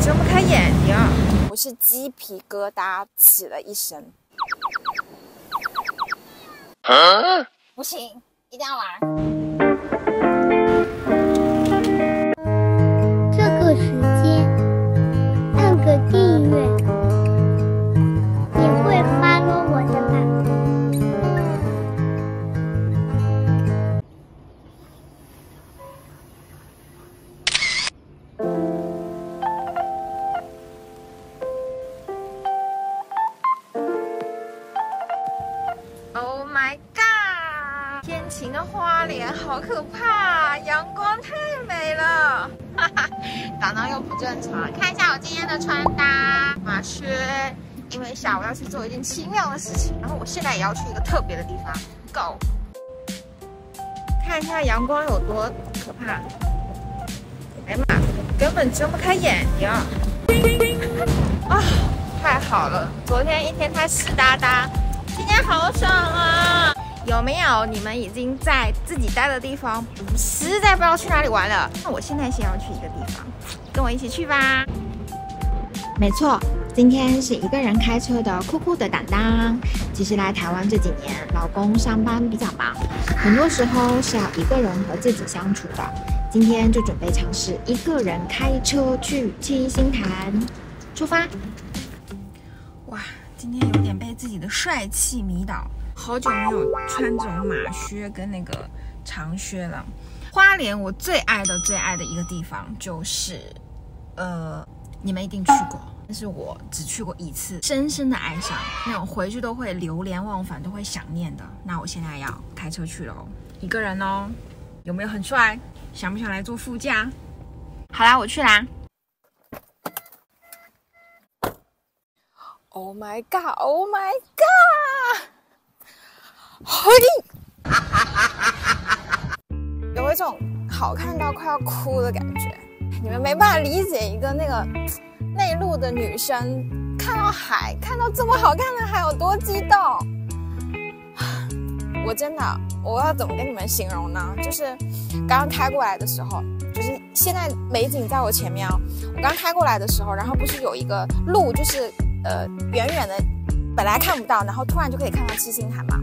睁不开眼睛，我是鸡皮疙瘩起了一身。不行，一定要玩。晴的花莲好可怕，阳光太美了。哈哈，长得又不正常。看一下我今天的穿搭，马靴。因为下午要去做一件奇妙的事情，然后我现在也要去一个特别的地方。Go！看一下阳光有多可怕。哎呀妈，根本睁不开眼睛。啊，太好了！昨天一天太湿哒哒，今天好爽啊！有没有你们已经在自己待的地方，实在不知道去哪里玩了？那我现在先要去一个地方，跟我一起去吧。没错，今天是一个人开车的酷酷的担当。其实来台湾这几年，老公上班比较忙，很多时候是要一个人和自己相处的。今天就准备尝试一个人开车去七星潭，出发。哇，今天有点被自己的帅气迷倒，好久没有穿这种马靴跟那个长靴了。花莲我最爱的最爱的一个地方就是，呃，你们一定去过，但是我只去过一次，深深的爱上，那种回去都会流连忘返，都会想念的。那我现在要开车去喽，一个人哦，有没有很帅？想不想来坐副驾？好啦，我去啦。Oh my god! Oh my god! 嘿，有一种好看到快要哭的感觉。你们没办法理解一个那个内陆的女生看到海，看到这么好看的海有多激动。我真的，我要怎么跟你们形容呢？就是刚刚开过来的时候，就是现在美景在我前面哦。我刚开过来的时候，然后不是有一个路，就是呃远远的，本来看不到，然后突然就可以看到七星海嘛。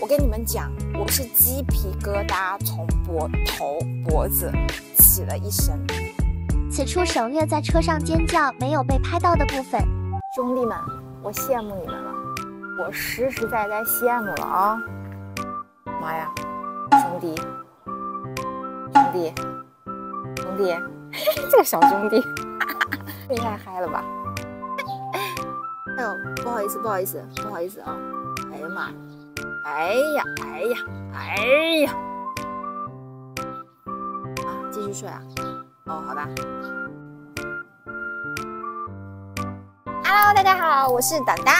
我跟你们讲，我是鸡皮疙瘩从脖头脖子起了一身。此处省略在车上尖叫没有被拍到的部分。兄弟们，我羡慕你们了，我实实在在羡慕了啊！妈呀，兄弟，兄弟，兄弟，这个小兄弟，这也太嗨了吧！哎呦，不好意思，不好意思，不好意思啊！哎呀妈，哎呀，哎呀，哎呀！啊，继续睡啊？哦，好吧。Hello，大家好，我是当当。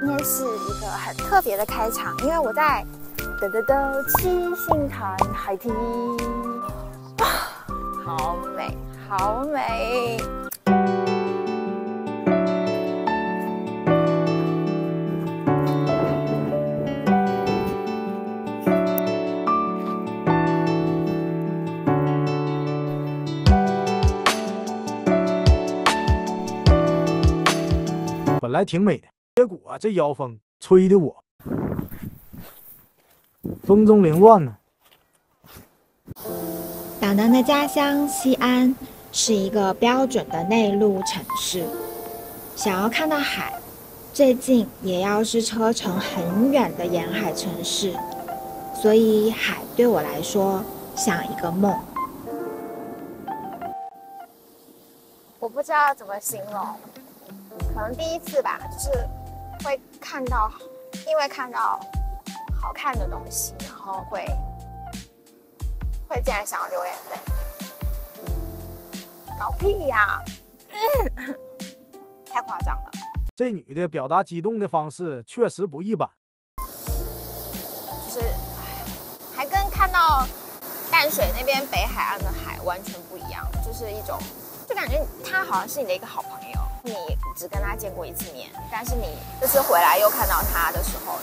今天是一个很特别的开场，因为我在噔噔噔七星潭海堤，啊，好美，好美。本来挺美的，结果这妖风吹的我。风中凌乱呢。党党的家乡西安是一个标准的内陆城市，想要看到海，最近也要是车程很远的沿海城市，所以海对我来说像一个梦。我不知道怎么形容，可能第一次吧，就是会看到，因为看到好看的东西，然后会会竟然想要流眼泪，搞屁呀、太夸张了。这女的表达激动的方式确实不一般。就是，哎，还跟看到淡水那边北海岸的海完全不一样，就是一种，就感觉她好像是你的一个好朋友，你只跟他见过一次面，但是你这次回来又看到他的时候，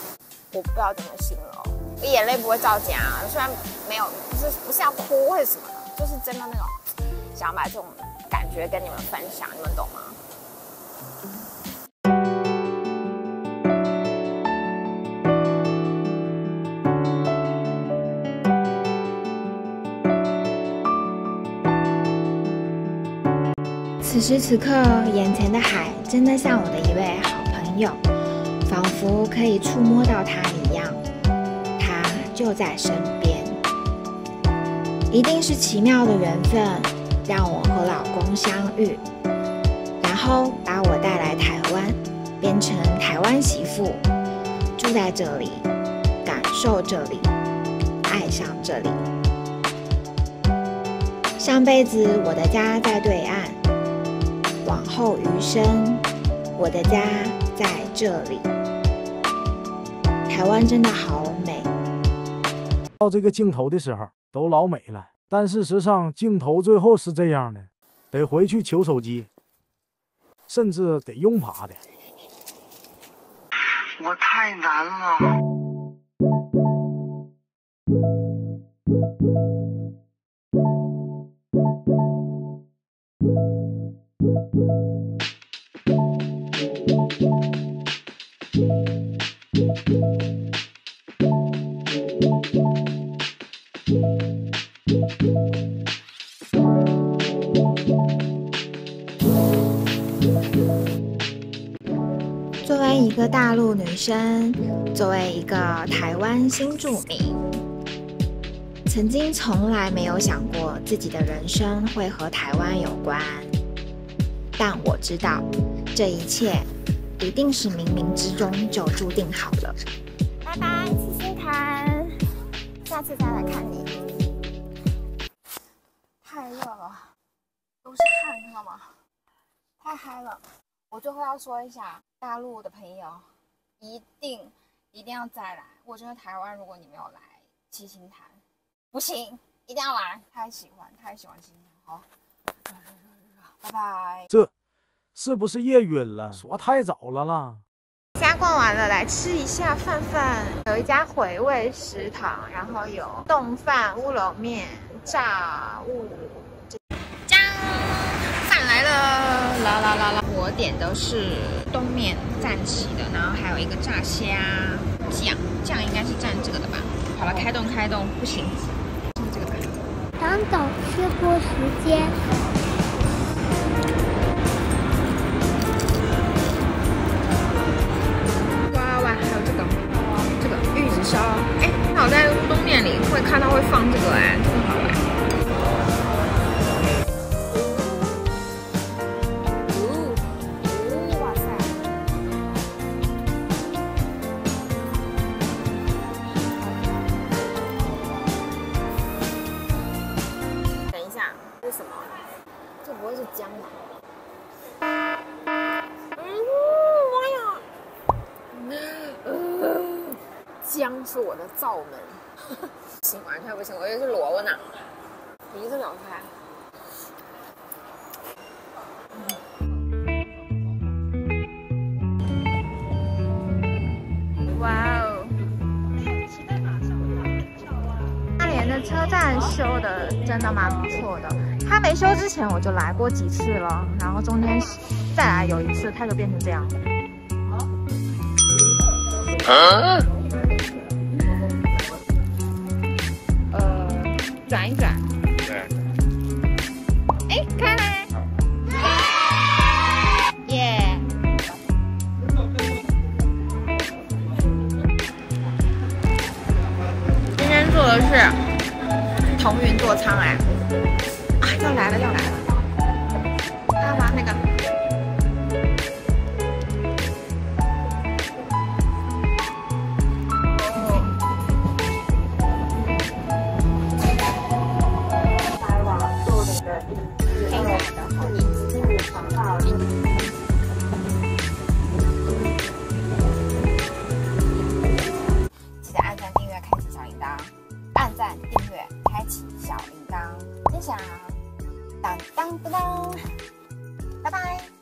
我不知道怎么形容，我眼泪不会造假，虽然没有，不是不是要哭为什么呢，就是真的那种想把这种感觉跟你们分享，你们懂吗？此时此刻，眼前的海真的像我的一位好朋友，仿佛可以触摸到它一样，它就在身边。一定是奇妙的缘分，让我和老公相遇，然后把我带来台湾，变成台湾媳妇，住在这里，感受这里，爱上这里。上辈子我的家在对岸。往后余生，我的家在这里。台湾真的好美。到这个镜头的时候，都老美了，但事实上镜头最后是这样的，得回去求手机，甚至得用爬的。我太难了。作为一个大陆女生，作为一个台湾新住民，曾经从来没有想过自己的人生会和台湾有关。但我知道，这一切一定是冥冥之中就注定好了。拜拜，七星潭，下次再来看你。太热了，都是汗，知道吗？太嗨了！我最后要说一下，大陆的朋友一定一定要再来。我觉得台湾，如果你没有来七星潭，不行，一定要来，太喜欢，太喜欢七星潭。好。拜拜。这是不是夜晕了？说太早了啦。家逛完了，来吃一下饭饭。有一家回味食堂，然后有冻饭、乌龙面、炸物。酱饭来了，啦啦啦啦！我点的是冬面蘸起的，然后还有一个炸虾酱，酱应该是蘸这个的吧？好了，开动开动，不行，这个吧。等等，吃播时间。看到会放这个，哎，这个好玩。哇塞！等一下，这是什么？这不会是姜吧？姜是我的灶门，行，完全不行，我以为是萝卜呢，鼻子咬开。哇哦！大连的车站修的真的蛮不错的，它没修之前我就来过几次了，然后中间再来有一次，它就变成这样。转一转，对，哎，开了，耶！今天坐的是腾云座舱，哎，啊，要来了，要来了。当当当当，拜拜。